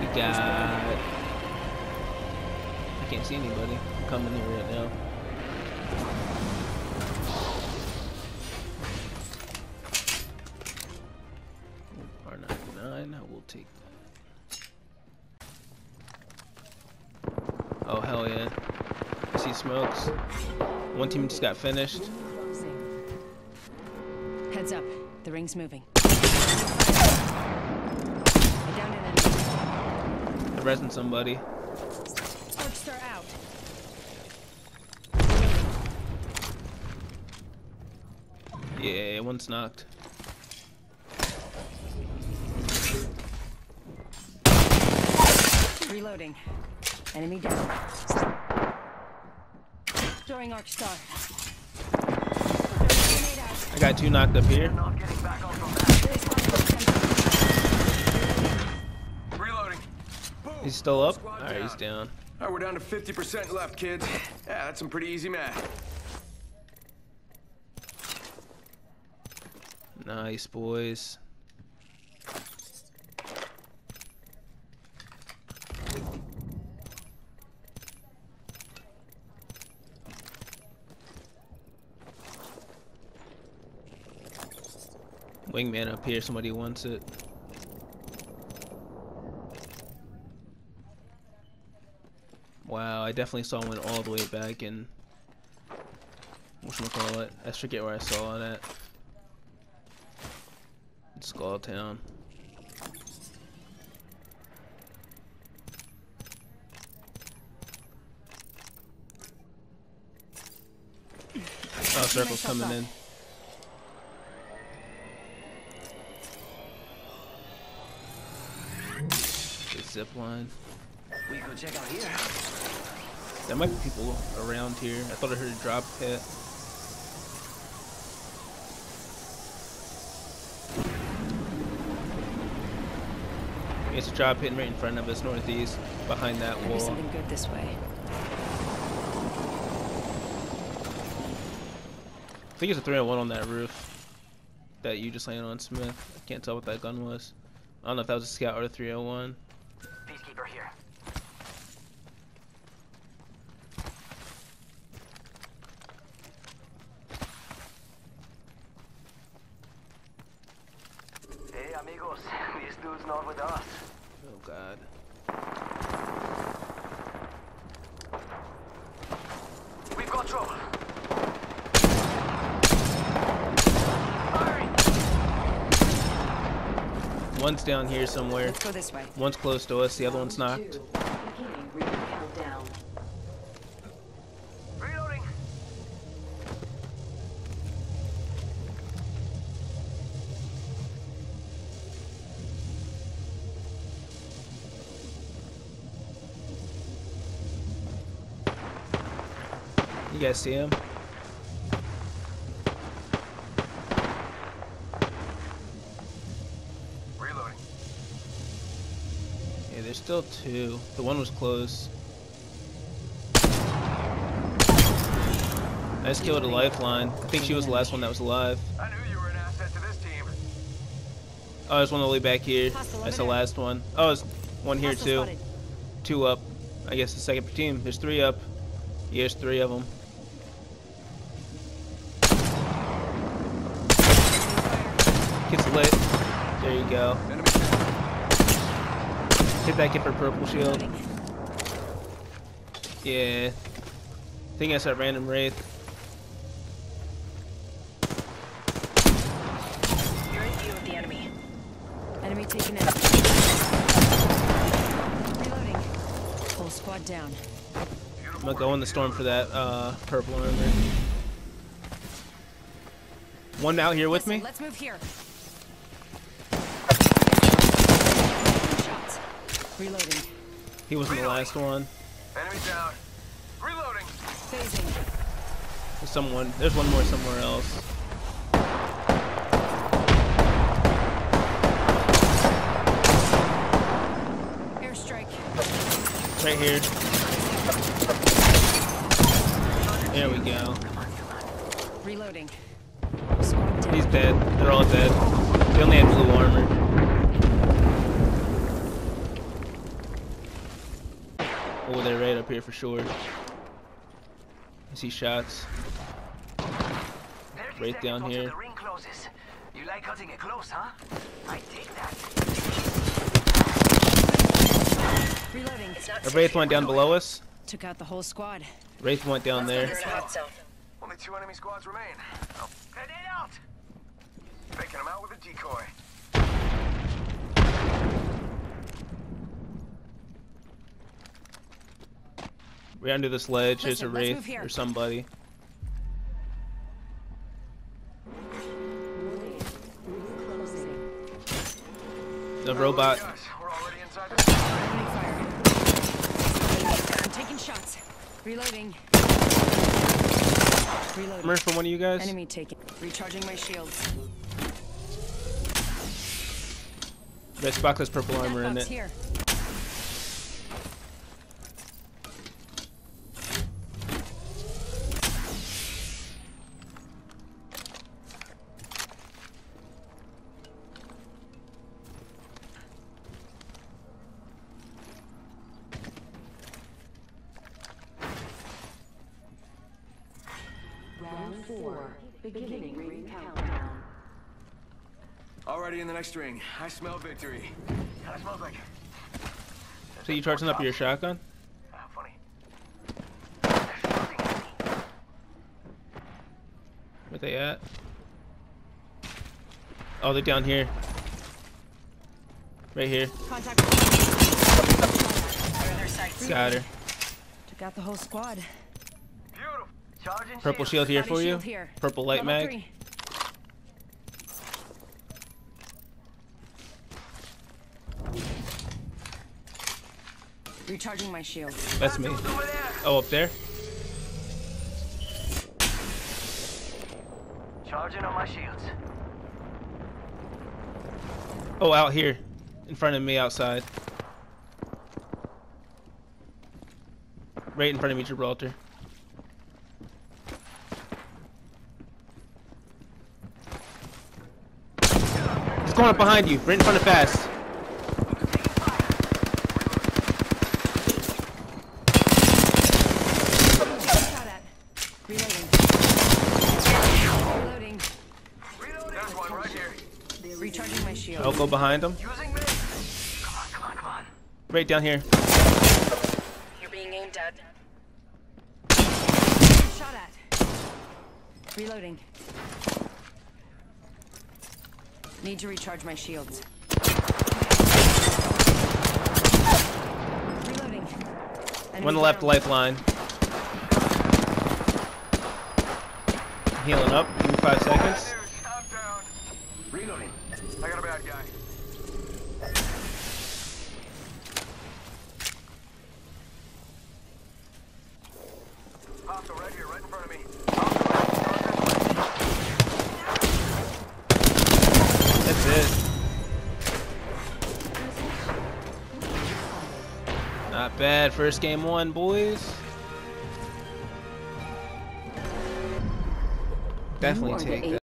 We got. I can't see anybody coming here right now. R99, I will take that. Oh, hell yeah. I see smokes. One team just got finished. Heads up, the ring's moving. I'm resing somebody. Arcstar out. Yeah, one's knocked. Reloading. Enemy down. Throwing Arcstar. I got two knocked up here. He's still up? Alright, he's down. All right, we're down to 50% left, kids. Yeah, that's some pretty easy math. Nice, boys. Wingman up here, somebody wants it. Wow, I definitely saw one all the way back in whatchamacallit. I forget where I saw it at. Skull Town. Oh, circle's coming in. The zip line. We go check out here. There might be people around here. I thought I heard a drop hit. It's a drop hitting right in front of us, northeast, behind that Maybe wall. something good this way. I think it's a 301 on that roof that you just landed on, Smith. I can't tell what that gun was. I don't know if that was a scout or a 301. Peacekeeper here. Hey. This dude's not with us. Oh god. We've got trouble. One's down here somewhere. Let's go this way. One's close to us, the other one's knocked. You guys see him? Reloading. Yeah, there's still two. The one was close. I just killed a lifeline. I think she was the last one that was alive. I knew you were an asset to this team. Oh, there's one all the way back here. That's the last one. Oh, there's one here too. Two up. I guess the second team. There's three up. Yeah, there's three of them. Gets lit. There you go. Hit that kid for purple shield. Yeah. I think that's that random wraith. You're in view of the enemy. Enemy taken out. Reloading. Full squad down. I'm gonna go in the storm for that uh, purple armor. One out here with me. Let's move here. Shots. Reloading. He wasn't the last one. Enemy down. Reloading. Phasing. There's someone. There's one more somewhere else. Airstrike. Right here. There we go. Reloading. He's dead. They're all dead. They only had blue armor. Oh, up here for sure. I see shots. Right down here. The ring closes. You like cutting it close, huh? I dig that. Reloading. A Wraith went down below us. Took out the whole squad. Wraith went down there. You're in a hot zone. Only two enemy squads remain. Oh, Grenade out! faking them out with a decoy. We're under this ledge. There's a Listen, let's Wraith or somebody. The robot. We're already inside this. Opening fire. I'm taking shots. Reloading. Reloading. Remember from one of you guys? Enemy taken. Recharging my shields. This box has purple armor in box it. here. Beginning ring countdown. Already in the next ring. I smell victory. That smells like. So you charging up your shotgun? Ah, funny. They're shooting at me. Where they at? Oh, they're down here. Right here. Contact. Got her. Took out the whole squad. Beautiful. Charging Purple shield. shield here for you. here. Purple light Level mag. three. Recharging my shield. That's me. Oh, up there? Charging on my shields. Oh, out here. In front of me outside. Right in front of me, Gibraltar. He's going up behind you, right in front of Fast. Shot at. Reloading. Reloading. There's one right here. Recharging my shield. I'll go behind him. Come on, come on, come on. Right down here. You're being aimed at. Shot at. Reloading. Need to recharge my shields. Reloading. Enemy One left down. lifeline. Healing up. Give me five seconds. Dude, I'm down. Reloading. I got a bad guy. Bad. First game won, boys. Definitely You are the take that.